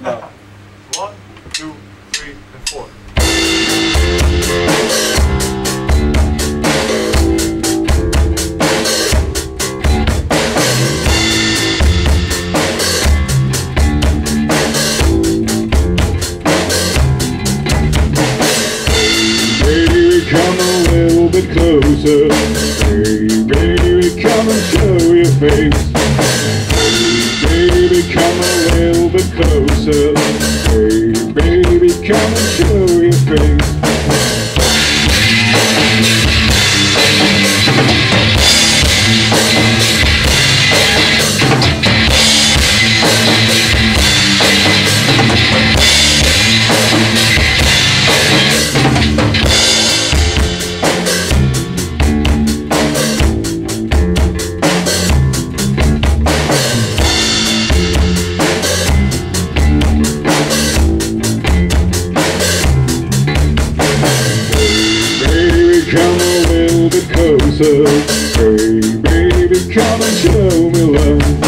No. One, two, three, and four. Baby, we come a little bit closer. Hey, baby, come and show your face. Closer. Hey, baby, come and Come a little bit closer. Hey, baby, come and show me love.